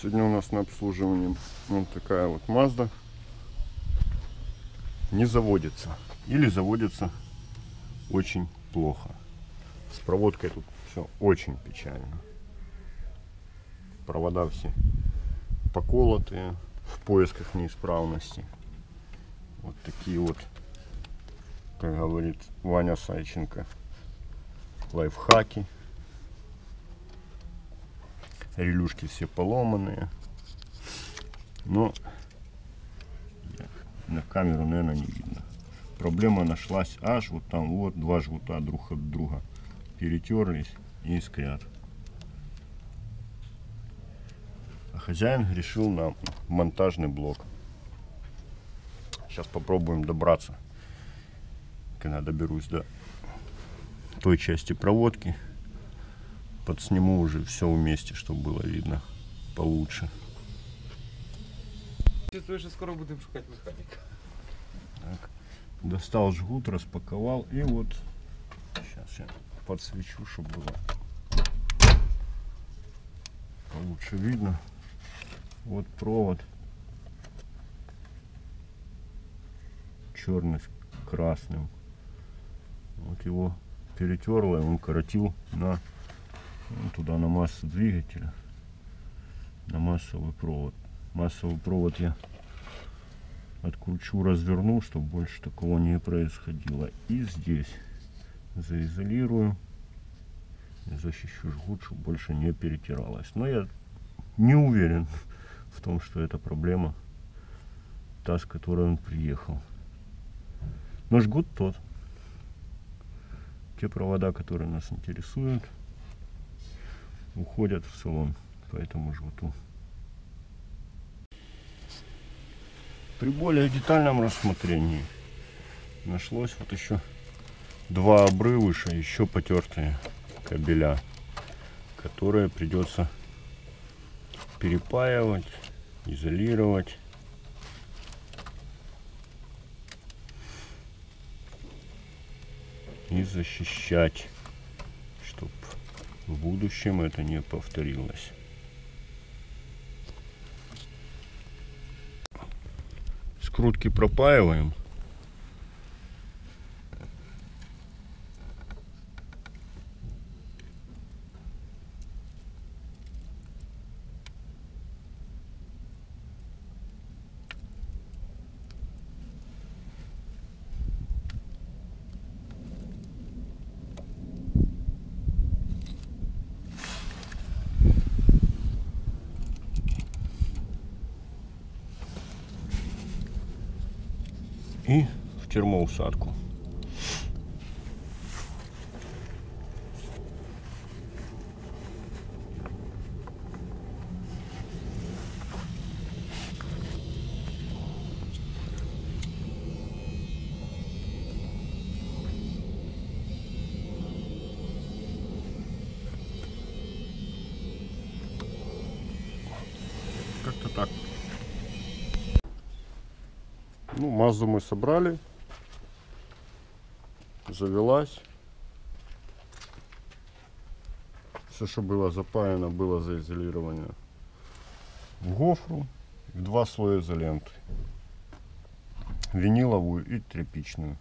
Сегодня у нас на обслуживании вот такая вот Mazda. Не заводится. Или заводится очень плохо. С проводкой тут все очень печально. Провода все поколотые в поисках неисправности. Вот такие вот, как говорит Ваня Сайченко, лайфхаки. Релюшки все поломанные. Но на камеру, наверное, не видно. Проблема нашлась аж вот там, вот два жгута друг от друга перетерлись и искрят. А хозяин решил на монтажный блок. Сейчас попробуем добраться, когда доберусь до той части проводки. Подсниму уже все вместе, чтобы было видно получше. Чувствую, що скоро будемо шукати механіка. Так. Достал жгут, распаковал и вот сейчас я подсвечу, чтобы было получше видно. Вот провод черный с красным. Вот его перетерло, и он коротил на туда на массу двигателя, на массовый провод. Массовый провод я откручу, разверну, чтобы больше такого не происходило. И здесь заизолирую защищу жгут, чтобы больше не перетиралось. Но я не уверен в том, что эта проблема та, с которой он приехал. Но жгут тот. Те провода, которые нас интересуют, уходят в салон по этому жгуту. При более детальном рассмотрении нашлось вот еще два обрывыша, еще потертые кабеля, которые придется перепаивать, изолировать. И защищать, в будущем это не повторилось. Скрутки пропаиваем. И в термоусадку. Как-то так. Ну, Мазду мы собрали. Завелась. Все, что было запаяно, было заизолировано в гофру. В два слоя изоленты. Виниловую и тряпичную.